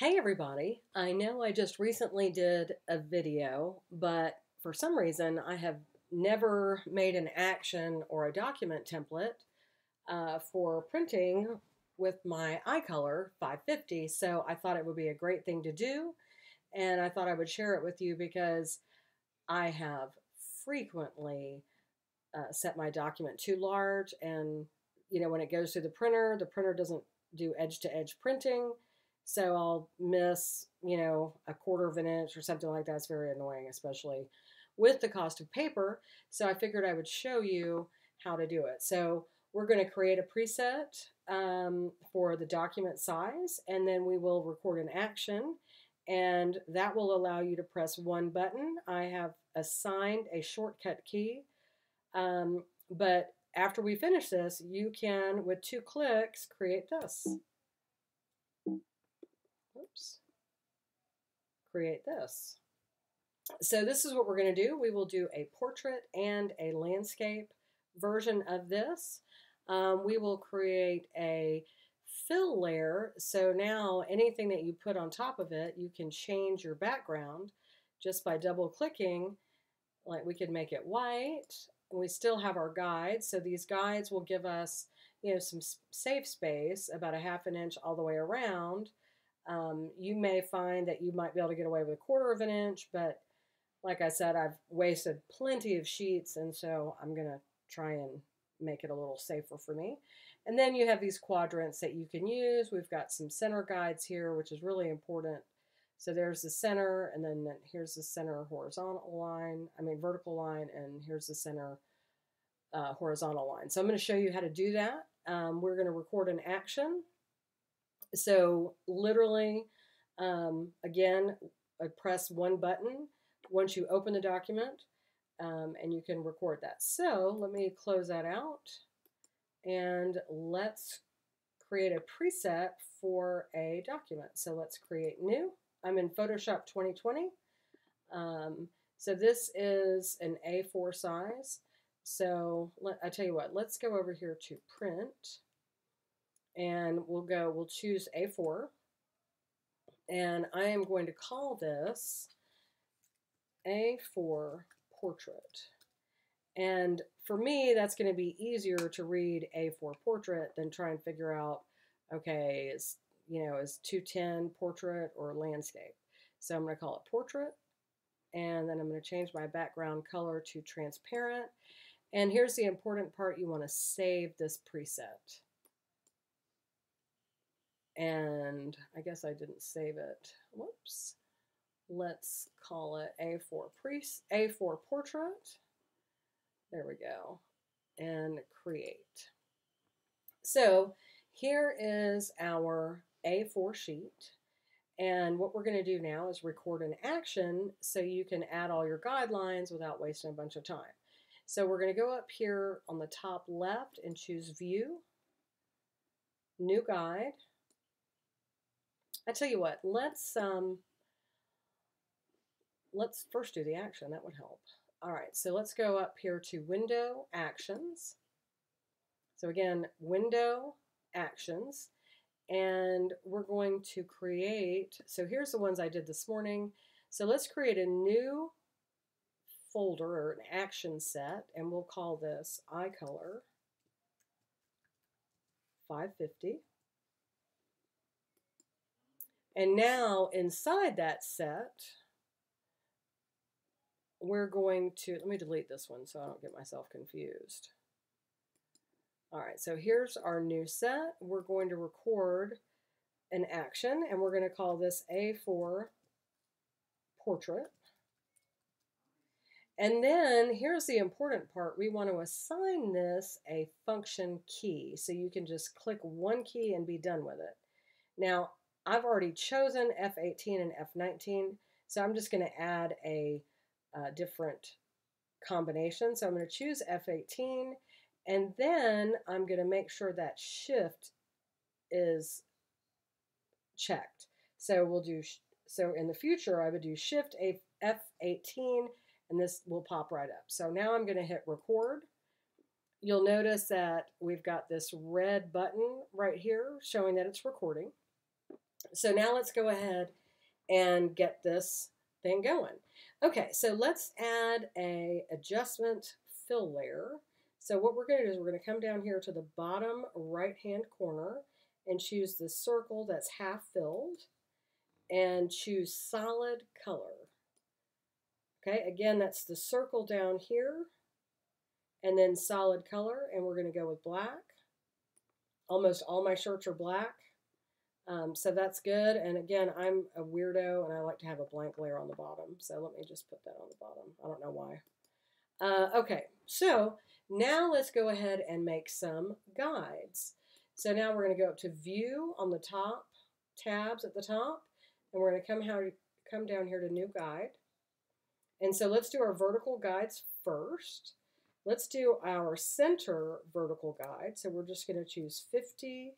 Hey everybody, I know I just recently did a video, but for some reason I have never made an action or a document template uh, for printing with my iColor 550, so I thought it would be a great thing to do, and I thought I would share it with you because I have frequently uh, set my document too large, and you know when it goes through the printer, the printer doesn't do edge-to-edge -edge printing, so I'll miss, you know, a quarter of an inch or something like that. It's very annoying, especially with the cost of paper. So I figured I would show you how to do it. So we're going to create a preset um, for the document size, and then we will record an action, and that will allow you to press one button. I have assigned a shortcut key, um, but after we finish this, you can, with two clicks, create this oops, create this. So this is what we're going to do. We will do a portrait and a landscape version of this. Um, we will create a fill layer. So now anything that you put on top of it, you can change your background just by double clicking. Like we could make it white. We still have our guides. So these guides will give us, you know, some safe space, about a half an inch all the way around. Um, you may find that you might be able to get away with a quarter of an inch, but like I said, I've wasted plenty of sheets, and so I'm going to try and make it a little safer for me. And then you have these quadrants that you can use. We've got some center guides here, which is really important. So there's the center, and then here's the center horizontal line, I mean vertical line, and here's the center uh, horizontal line. So I'm going to show you how to do that. Um, we're going to record an action. So literally, um, again, I press one button once you open the document um, and you can record that. So let me close that out and let's create a preset for a document. So let's create new. I'm in Photoshop 2020. Um, so this is an A4 size. So let, I tell you what, let's go over here to print and we'll go, we'll choose A4, and I am going to call this A4 Portrait. And for me, that's going to be easier to read A4 Portrait than try and figure out, okay, is, you know, is 210 Portrait or Landscape? So I'm going to call it Portrait, and then I'm going to change my background color to transparent. And here's the important part, you want to save this preset and I guess I didn't save it. Whoops. Let's call it A4 priest, A4 portrait. There we go. And create. So here is our A4 sheet. And what we're going to do now is record an action so you can add all your guidelines without wasting a bunch of time. So we're going to go up here on the top left and choose View, New Guide, I tell you what, let's um, let's first do the action. That would help. All right, so let's go up here to Window Actions. So again, Window Actions, and we're going to create. So here's the ones I did this morning. So let's create a new folder or an action set, and we'll call this iColor 550. And now inside that set, we're going to, let me delete this one so I don't get myself confused. All right, so here's our new set. We're going to record an action and we're going to call this A4 portrait. And then here's the important part. We want to assign this a function key. So you can just click one key and be done with it. Now, I've already chosen F18 and F19, so I'm just going to add a, a different combination. So I'm going to choose F18, and then I'm going to make sure that shift is checked. So we'll do, so in the future, I would do shift F18, and this will pop right up. So now I'm going to hit record. You'll notice that we've got this red button right here showing that it's recording. So now let's go ahead and get this thing going. Okay, so let's add a adjustment fill layer. So what we're going to do is we're going to come down here to the bottom right hand corner and choose the circle that's half filled and choose solid color. Okay, again, that's the circle down here and then solid color, and we're going to go with black. Almost all my shirts are black, um, so that's good. And again, I'm a weirdo, and I like to have a blank layer on the bottom, so let me just put that on the bottom. I don't know why. Uh, okay, so now let's go ahead and make some guides. So now we're going to go up to View on the top, tabs at the top, and we're going to come, how, come down here to New Guide. And so let's do our vertical guides first. Let's do our center vertical guide. So we're just going to choose 50%,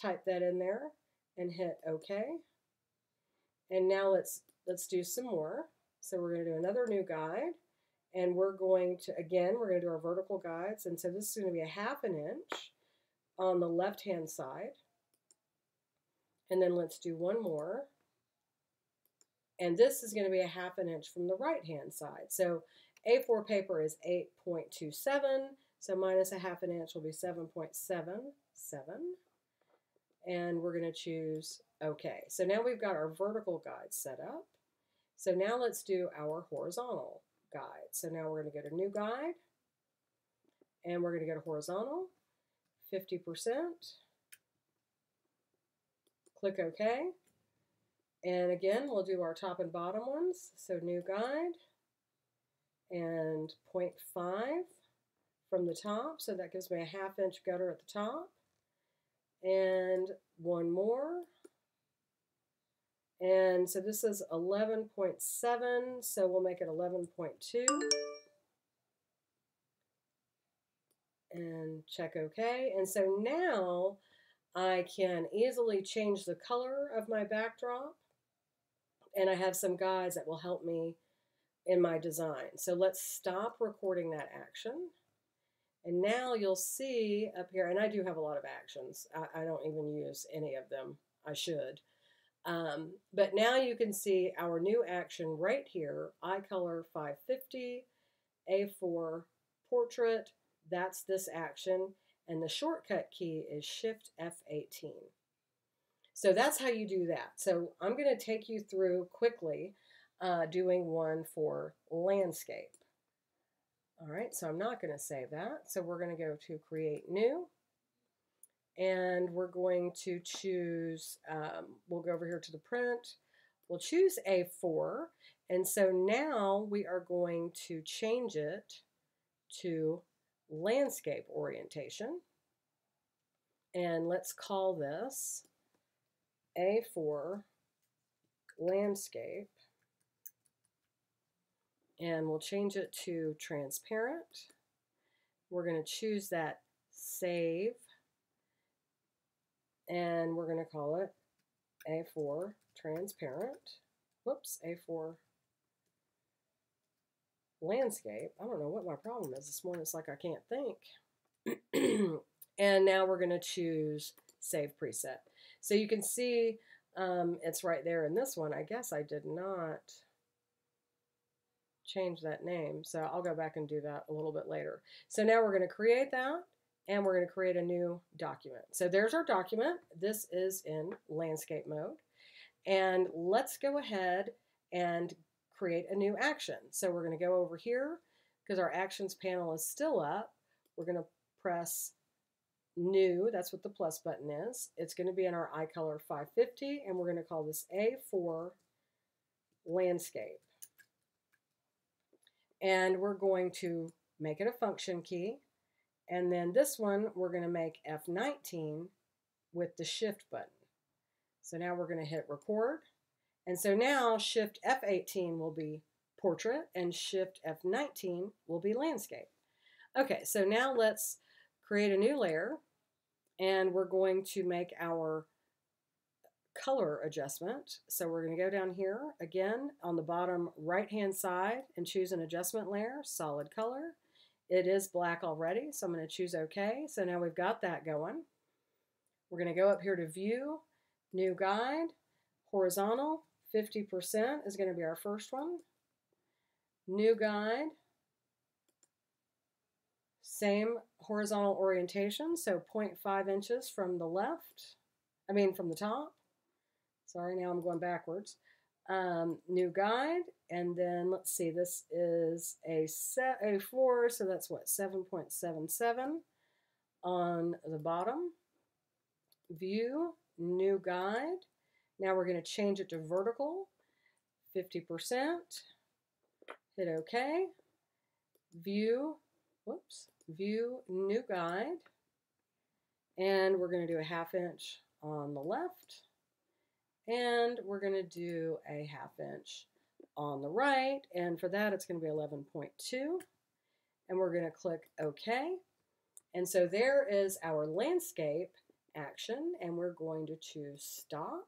type that in there, and hit OK. And now let's let's do some more. So we're going to do another new guide. And we're going to, again, we're going to do our vertical guides. And so this is going to be a half an inch on the left-hand side. And then let's do one more. And this is going to be a half an inch from the right-hand side. So A4 paper is 8.27, so minus a half an inch will be 7.77. And we're going to choose OK. So now we've got our vertical guide set up. So now let's do our horizontal guide. So now we're going to go to New Guide, and we're going to go to Horizontal, 50%. Click OK. And again, we'll do our top and bottom ones. So new guide and 0.5 from the top. So that gives me a half inch gutter at the top. And one more. And so this is 11.7, so we'll make it 11.2. And check OK. And so now I can easily change the color of my backdrop and I have some guides that will help me in my design. So let's stop recording that action. And now you'll see up here, and I do have a lot of actions. I, I don't even use any of them. I should. Um, but now you can see our new action right here, iColor 550, A4 Portrait. That's this action. And the shortcut key is Shift F18. So that's how you do that. So I'm going to take you through quickly uh, doing one for landscape. All right, so I'm not going to save that. So we're going to go to create new and we're going to choose, um, we'll go over here to the print. We'll choose A4. And so now we are going to change it to landscape orientation. And let's call this a4 landscape and we'll change it to transparent. We're going to choose that save and we're going to call it A4 transparent. Whoops, A4 landscape. I don't know what my problem is this morning. It's like I can't think. and now we're going to choose save preset. So you can see um, it's right there in this one. I guess I did not change that name. So I'll go back and do that a little bit later. So now we're going to create that and we're going to create a new document. So there's our document. This is in landscape mode. And let's go ahead and create a new action. So we're going to go over here because our actions panel is still up. We're going to press new, that's what the plus button is. It's going to be in our iColor 550, and we're going to call this A4 landscape. And we're going to make it a function key. And then this one, we're going to make F19 with the shift button. So now we're going to hit record. And so now shift F18 will be portrait and shift F19 will be landscape. Okay, so now let's create a new layer and we're going to make our color adjustment. So we're going to go down here again on the bottom right hand side and choose an adjustment layer, solid color. It is black already, so I'm going to choose OK. So now we've got that going. We're going to go up here to View, New guide, horizontal, 50% is going to be our first one. New guide, same horizontal orientation, so 0.5 inches from the left, I mean from the top. Sorry, now I'm going backwards. Um, new guide, and then let's see, this is a set a four, so that's what 7.77 on the bottom. View, new guide. Now we're going to change it to vertical, 50%. Hit OK. View, whoops, view, new guide. And we're going to do a half inch on the left. And we're going to do a half inch on the right. And for that, it's going to be 11.2. And we're going to click OK. And so there is our landscape action. And we're going to choose stop.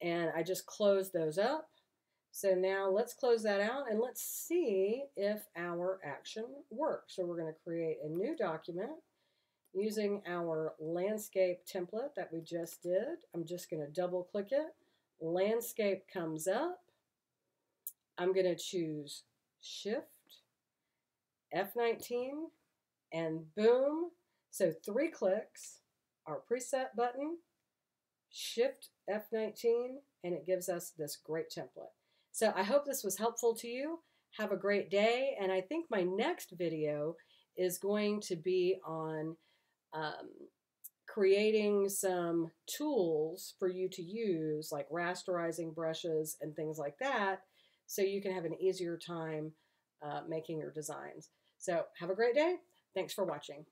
And I just closed those up. So now let's close that out and let's see if our action works. So we're going to create a new document using our landscape template that we just did. I'm just going to double click it. Landscape comes up. I'm going to choose Shift, F19, and boom. So three clicks, our preset button, Shift F19, and it gives us this great template. So I hope this was helpful to you. Have a great day. And I think my next video is going to be on um, creating some tools for you to use, like rasterizing brushes and things like that, so you can have an easier time uh, making your designs. So have a great day. Thanks for watching.